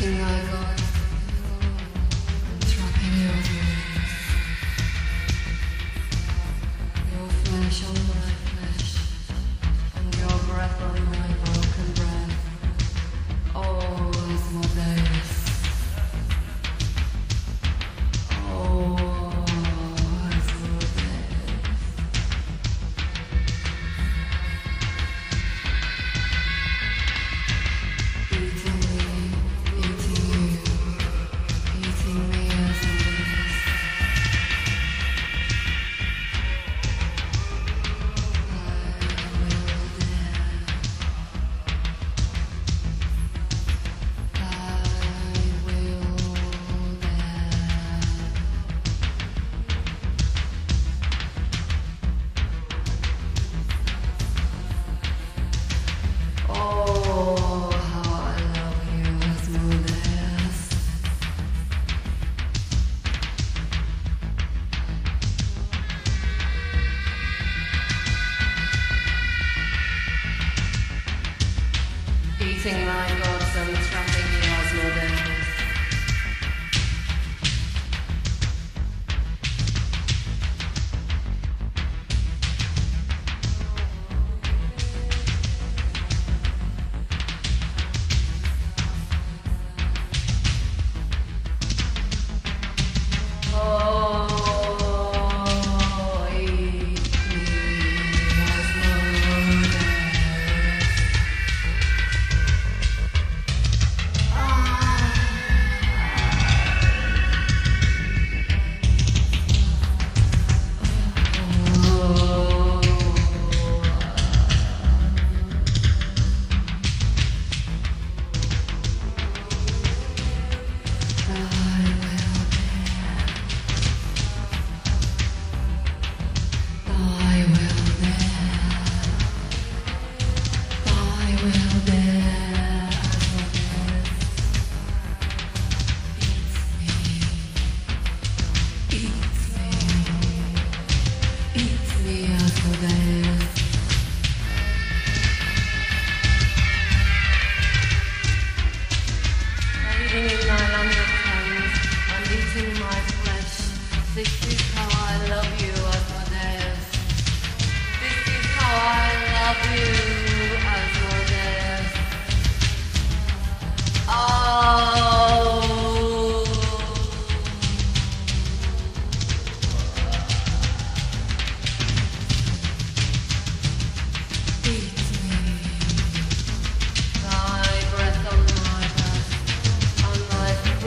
King Igor. Thank you.